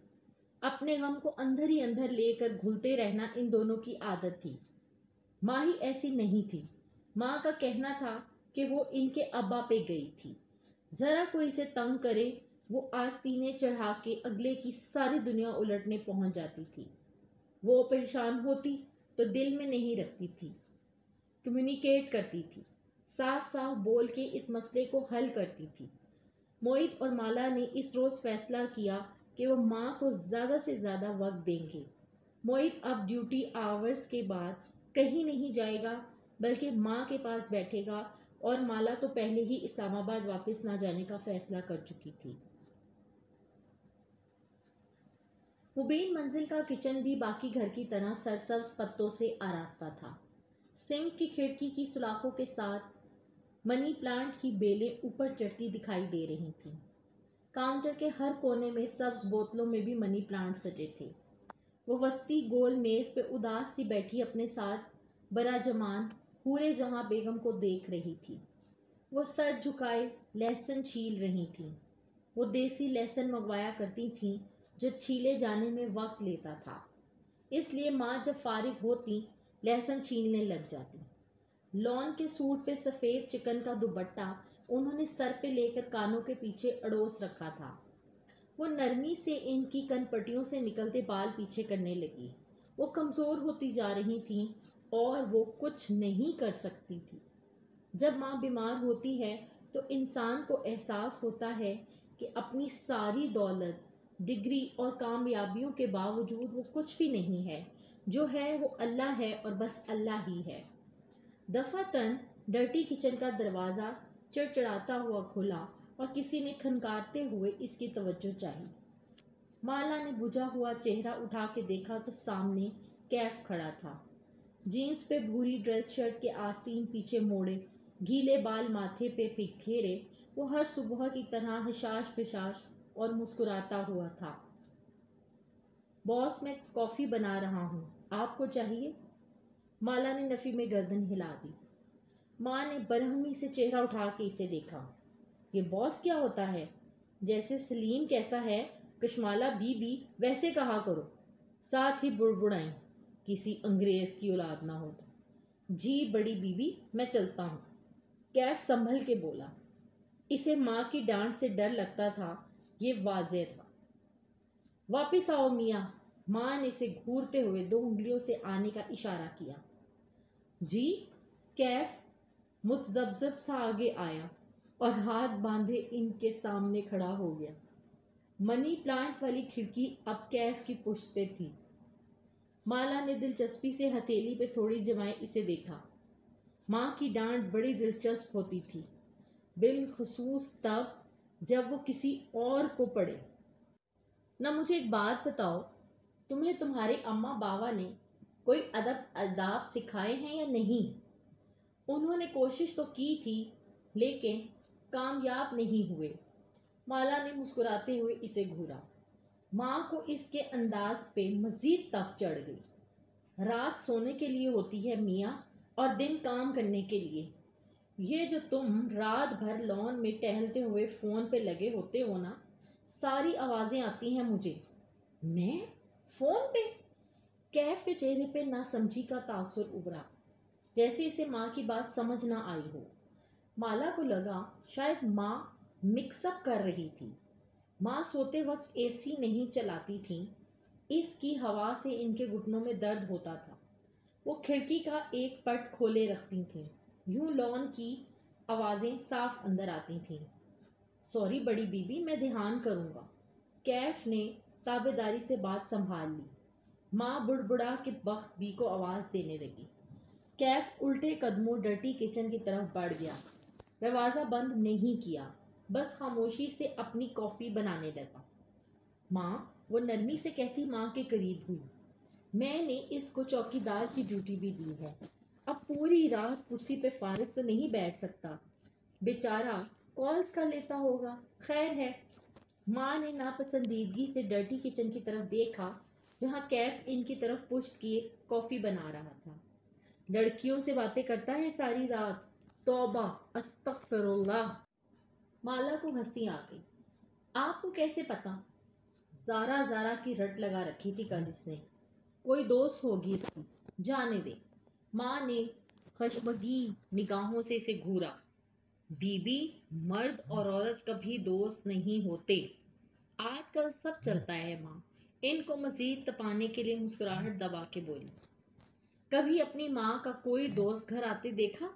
اپنے غم کو اندر ہی اندر لے کر گھلتے رہنا ان دونوں کی عادت تھی۔ ماں ہی ایسی نہیں تھی۔ ماں کا کہنا تھا کہ وہ ان کے ابا پہ گئی تھی۔ ذرا کوئی اسے تنگ کرے، وہ آستینے چڑھا کے اگلے کی ساری دنیا الٹنے پہنچ جاتی تھی۔ وہ پریشان ہوتی تو دل میں نہیں رکھتی تھی۔ کمیونیکیٹ کرتی تھی۔ صاف صاف بول کے اس مسئلے کو حل کرتی تھی۔ موہت اور مالا نے اس روز فیصلہ کیا کہ وہ ماں کو زیادہ سے زیادہ وقت دیں گے موہت اب ڈیوٹی آورز کے بعد کہیں نہیں جائے گا، بلکہ ماں کے پاس بیٹھے گا اور مالا تو پہلے ہی اسلام آباد واپس نہ جانے کا فیصلہ کر چکی تھی۔ مبین منزل کا کچن بھی باقی گھر کی طرح سرسبز پتوں سے آراستہ تھا۔ سنک کی کھڑکی کی سلاخوں کے ساتھ منی پلانٹ کی بیلیں اوپر چڑھتی دکھائی دے رہی تھیں۔ کاؤنٹر کے ہر کونے میں سبز بوتلوں میں بھی منی پلانٹ سجے تھے۔ وہ وسطی گول میز پہ اداس سی بیٹھی اپنے ساتھ برا جمان پورے جہاں بیگم کو دیکھ رہی تھی۔ وہ سر جھکائے لہسن چھیل رہی تھی وہ دیسی لہسن منگوایا کرتی تھیں جو چھیلے جانے میں وقت لیتا تھا۔ اس لیے ماں جب فارغ ہوتی لہسن چھیلنے لگ جاتی۔ لون کے سوٹ پہ سفید چکن کا دوبٹہ انہوں نے سر پہ لے کر کانوں کے پیچھے اڑوس رکھا تھا۔ وہ نرمی سے ان کی کن پٹیوں سے نکلتے بال پیچھے کرنے لگی۔ وہ کمزور ہوتی جا رہی تھیں اور وہ کچھ نہیں کر سکتی تھی۔ جب ماں بیمار ہوتی ہے تو انسان کو احساس ہوتا ہے کہ اپنی ساری دولت، ڈگری اور کامیابیوں کے باوجود وہ کچھ بھی نہیں ہے۔ جو ہے وہ اللہ ہے اور بس اللہ ہی ہے۔ دفعہ تن ڈرٹی کچن کا دروازہ چڑچڑاتا ہوا کھلا اور کسی نے کھنکارتے ہوئے اس کی توجہ چاہی۔ مالا نے بجھا ہوا چہرہ اٹھا کے دیکھا تو سامنے کیف کھڑا تھا۔ جینس پہ بھوری ڈریس شرٹ کے آستین پیچھے موڑے، گیلے بال ماتھے پہ پکھیرے وہ ہر صبح کی طرح حشاش پشاش اور مسکراتا ہوا تھا۔ باس میں کافی بنا رہا ہوں، آپ کو چاہیے؟ مالا نے نفی میں گردن ہلا دی۔ ماں نے برہمی سے چہرہ اٹھا کے اسے دیکھا۔ یہ باس کیا ہوتا ہے؟ جیسے سلیم کہتا ہے، کشمالا بی بی ویسے کہا کرو۔ ساتھ ہی بڑ بڑائیں کسی انگریز کی اولاد نہ ہو تو۔ جی بڑی بی بی میں چلتا ہوں۔ کیف سنبھل کے بولا۔ اسے ماں کی ڈانٹ سے ڈر لگتا تھا، یہ واضح تھا۔ واپس آؤ میاں۔ ماں نے اسے گھورتے ہوئے دو انگلیوں سے آنے کا اشارہ کیا۔ جی کیف؟ متزبزب سا آگے آیا اور ہاتھ باندھے ان کے سامنے کھڑا ہو گیا۔ منی پلانٹ والی کھڑکی اب کیف کی پشت پہ تھی۔ مالا نے دلچسپی سے ہتھیلی پہ تھوڑی جمائے اسے دیکھا۔ ماں کی ڈانٹ بڑی دلچسپ ہوتی تھی۔ بالخصوص تب جب وہ کسی اور کو پڑے نہ مجھے ایک بات بتاؤ، تمہیں تمہارے اما بابا نے کوئی ادب اداب سکھائے ہیں یا نہیں؟ انہوں نے کوشش تو کی تھی، لیکن کامیاب نہیں ہوئے۔ مالا نے مسکراتے ہوئے اسے گھورا ماں کو اس کے انداز پہ مزید تک چڑھ گئی۔ رات سونے کے لیے ہوتی ہے میاں، اور دن کام کرنے کے لیے۔ یہ جو تم رات بھر لون میں ٹہلتے ہوئے فون پہ لگے ہوتے ہو نا، ساری آوازیں آتی ہیں مجھے۔ میں؟ فون پہ؟ کیف کے چہرے پہ نہ سمجھی کا تاثر ابھرا۔ جیسے اسے ماں کی بات سمجھ نہ آئی ہو۔ مالا کو لگا شاید ماں مکس اپ کر رہی تھی۔ ماں سوتے وقت اے سی نہیں چلاتی تھی اس کی ہوا سے ان کے گھٹنوں میں درد ہوتا تھا۔ وہ کھڑکی کا ایک پٹ کھولے رکھتی تھیں۔ یوں لون کی آوازیں صاف اندر آتی تھیں۔ سوری بڑی بی بی میں دھیان کروں گا۔ کیف نے تابے داری سے بات سنبھال لی۔ ماں بڑ بڑا کے بخت بی کو آواز دینے لگی۔ کیف الٹے قدموں ڈرٹی کچن کی طرف بڑھ گیا۔ دروازہ بند نہیں کیا، بس خاموشی سے اپنی کافی بنانے لگا۔ ماں، وہ نرمی سے کہتی ماں کے قریب ہوئی۔ میں نے اس کو چوکی دار کی ڈیوٹی بھی دی ہے۔ اب پوری رات کرسی پہ فارغ تو نہیں بیٹھ سکتا۔ بیچارہ کالز کا لیتا ہوگا۔ خیر ہے۔ ماں نے ناپسندیدگی سے ڈرٹی کچن کی طرف دیکھا، جہاں کیف ان کی طرف پشت کیے کافی بنا رہا تھا۔ لڑکیوں سے باتیں کرتا ہے ساری رات۔ توبہ استغفر اللہ مالا کو ہنسی آ گئی۔ آپ کو کیسے پتا زارا زارا کی رٹ لگا رکھی تھی کل اس نے۔ کوئی دوست ہوگی اس کی۔ جانے دے۔ ماں نے خشمگی نگاہوں سے اسے گھورا۔ بی بی مرد اور عورت کبھی دوست نہیں ہوتے۔ آج کل سب چلتا ہے ماں۔ ان کو مزید تپانے کے لیے مسکراہٹ دبا کے بولی۔ کبھی اپنی ماں کا کوئی دوست گھر آتے دیکھا؟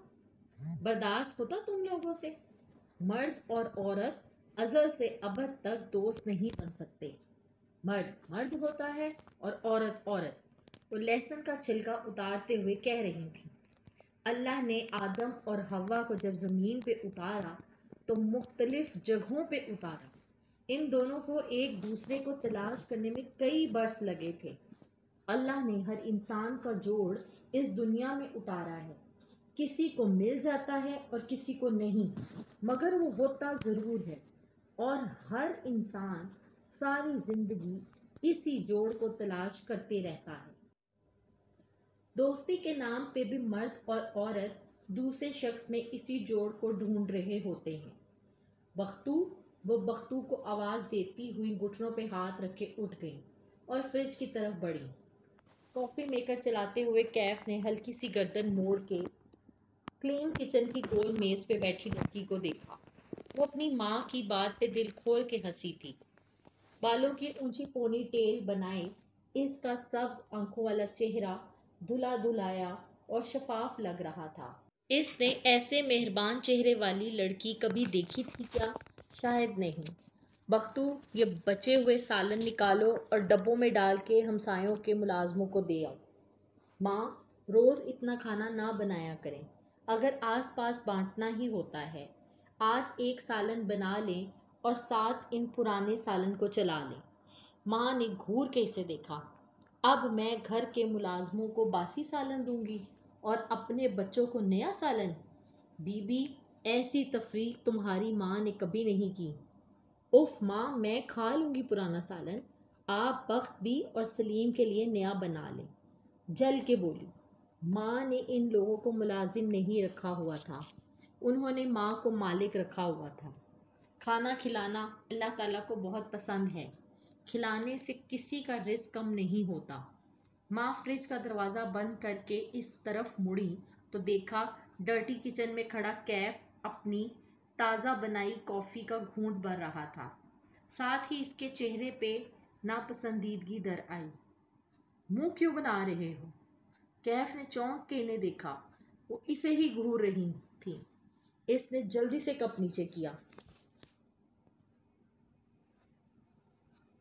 برداشت ہوتا تم لوگوں سے؟ مرد اور عورت ازل سے ابد تک دوست نہیں بن سکتے۔ مرد مرد ہوتا ہے اور عورت عورت۔ وہ لہسن کا چھلکا اتارتے ہوئے کہہ رہی تھی اللہ نے آدم اور ہوا کو جب زمین پہ اتارا، تو مختلف جگہوں پہ اتارا۔ ان دونوں کو ایک دوسرے کو تلاش کرنے میں کئی برس لگے تھے۔ اللہ نے ہر انسان کا جوڑ اس دنیا میں اتارا ہے۔ کسی کو مل جاتا ہے اور کسی کو نہیں، مگر وہ ہوتا ضرور ہے۔ اور ہر انسان ساری زندگی اسی جوڑ کو تلاش کرتے رہتا ہے۔ دوستی کے نام پہ بھی مرد اور عورت دوسرے شخص میں اسی جوڑ کو ڈھونڈ رہے ہوتے ہیں۔ بختو، وہ بختو کو آواز دیتی ہوئی گھٹنوں پہ ہاتھ رکھے اٹھ گئی اور فریج کی طرف بڑھی۔ کافی میکر چلاتے ہوئے کیف نے ہلکی سی گردن موڑ کے کلین کچن کی گول میز پہ بیٹھی لڑکی کو دیکھا۔ وہ اپنی ماں کی بات پہ دل کھول کے ہنسی تھی۔ بالوں کی اونچی پونی ٹیل بنائے، اس کا سبز آنکھوں والا چہرہ دھلا دھلایا اور شفاف لگ رہا تھا۔ اس نے ایسے مہربان چہرے والی لڑکی کبھی دیکھی تھی کیا؟ شاید نہیں۔ بختو، یہ بچے ہوئے سالن نکالو اور ڈبوں میں ڈال کے ہمسایوں کے ملازموں کو دے آؤ۔ ماں، روز اتنا کھانا نہ بنایا کریں۔ اگر آس پاس بانٹنا ہی ہوتا ہے، آج ایک سالن بنا لیں اور ساتھ ان پرانے سالن کو چلا لیں۔ ماں نے گھور کے اسے دیکھا؟ اب میں گھر کے ملازموں کو باسی سالن دوں گی اور اپنے بچوں کو نیا سالن؟ بی بی، ایسی تفریح تمہاری ماں نے کبھی نہیں کی۔ اف ماں، میں کھا لوں گی پرانا سالن۔ آپ بخت بھی اور سلیم کے لیے نیا بنا لیں۔ جل کے بولی ماں نے ان لوگوں کو ملازم نہیں رکھا ہوا تھا۔ انہوں نے ماں کو مالک رکھا ہوا تھا۔ کھانا کھلانا اللہ تعالیٰ کو بہت پسند ہے۔ کھلانے سے کسی کا رزق کم نہیں ہوتا۔ ماں فریج کا دروازہ بند کر کے اس طرف مڑی تو دیکھا، ڈرٹی کچن میں کھڑا کیف اپنی تازہ بنائی کافی کا گھونٹ بھر رہا تھا۔ ساتھ ہی اس کے چہرے پہ ناپسندیدگی در آئی۔ منہ کیوں بنا رہے ہو؟ کیف نے چونک کے انہیں دیکھا۔ وہ اسے ہی گھور رہی تھی اس نے جلدی سے کپ نیچے کیا۔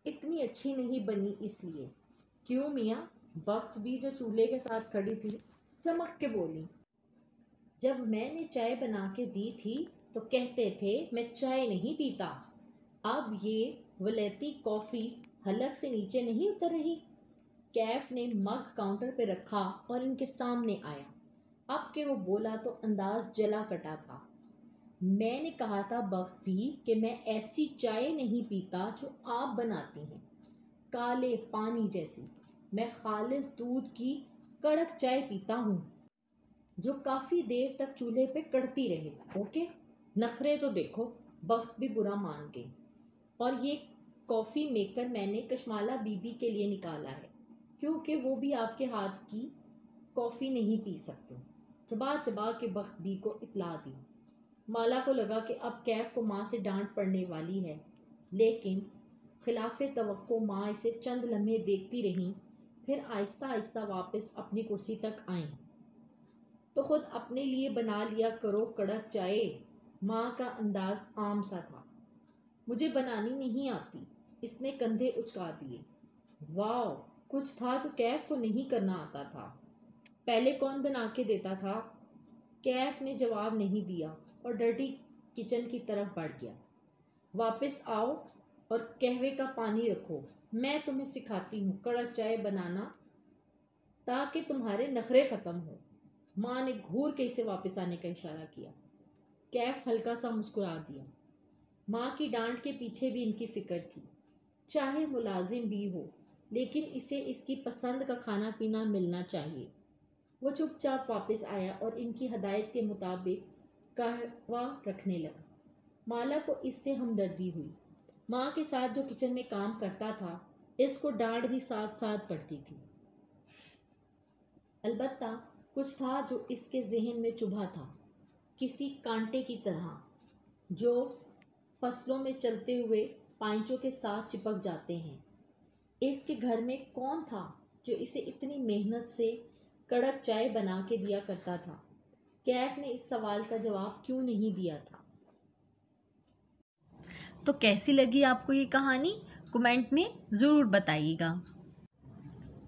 اتنی اچھی نہیں بنی اس لیے۔ کیوں میاں؟ وقت بھی جو چولہے کے ساتھ کھڑی تھی، چمک کے بولی۔ جب میں نے چائے بنا کے دی تھی تو کہتے تھے، میں چائے نہیں پیتا۔ اب یہ ولیتی کافی حلق سے نیچے نہیں اتر رہی۔ کیف نے مگ کاؤنٹر پہ رکھا اور ان کے سامنے آیا۔ اب کہ وہ بولا تو انداز جلا کٹا تھا۔ میں نے کہا تھا بخت بھی کہ میں ایسی چائے نہیں پیتا جو آپ بناتی ہیں۔ کالے پانی جیسی۔ میں خالص دودھ کی کڑک چائے پیتا ہوں جو کافی دیر تک چولہے پہ کڑتی رہے۔ اوکے؟ نخرے تو دیکھو، بخت بھی برا مان گئی اور یہ کافی میکر میں نے کشمالہ بی بی کے لیے نکالا ہے، کیونکہ وہ بھی آپ کے ہاتھ کی کافی نہیں پی سکتے۔ چبا چبا کے بخت بی کو اطلاع دی۔ مالا کو لگا کہ اب کیف کو ماں سے ڈانٹ پڑنے والی ہے، لیکن خلاف توقع ماں اسے چند لمحے دیکھتی رہی، پھر آہستہ آہستہ واپس اپنی کرسی تک آئیں۔ تو خود اپنے لیے بنا لیا کرو کڑک چائے۔ ماں کا انداز عام سا تھا۔ مجھے بنانی نہیں آتی، اس نے کندھے اچکا دیے۔ واو کچھ تھا جو کیف کو نہیں کرنا آتا تھا۔ پہلے کون بنا کے دیتا تھا؟ کیف نے جواب نہیں دیا اور ڈرٹی کچن کی طرف بڑھ گیا۔ واپس آؤ اور قہوے کا پانی رکھو۔ میں تمہیں سکھاتی ہوں کڑک چائے بنانا تاکہ تمہارے نخرے ختم ہو ماں نے گھور کے اسے واپس آنے کا اشارہ کیا۔ کیف ہلکا سا مسکرا دیا۔ ماں کی ڈانٹ کے پیچھے بھی ان کی فکر تھی۔ چاہے ملازم بھی ہو، لیکن اسے اس کی پسند کا کھانا پینا ملنا چاہیے۔ وہ چپ چاپ واپس آیا اور ان کی ہدایت کے مطابق قہوہ رکھنے لگا۔ مالا کو اس سے ہمدردی ہوئی۔ ماں کے ساتھ جو کچن میں کام کرتا تھا، اس کو ڈانٹ بھی ساتھ ساتھ پڑتی تھی۔ البتہ کچھ تھا جو اس کے ذہن میں چبھا تھا۔ کسی کانٹے کی طرح جو فصلوں میں چلتے ہوئے پائنچوں کے ساتھ چپک جاتے ہیں۔ اس کے گھر میں کون تھا جو اسے اتنی محنت سے کڑک چائے بنا کے دیا کرتا تھا؟ کیف نے اس سوال کا جواب کیوں نہیں دیا تھا؟ تو کیسی لگی آپ کو یہ کہانی؟ کمنٹ میں ضرور بتائیے گا۔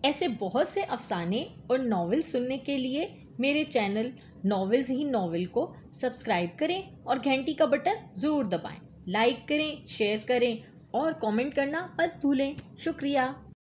ایسے بہت سے افسانے اور ناول سننے کے لیے میرے چینل ناولز ہی ناول کو سبسکرائب کریں اور گھنٹی کا بٹن ضرور دبائیں۔ لائک کریں، شیئر کریں اور کامنٹ کرنا مت بھولیں۔ شکریہ۔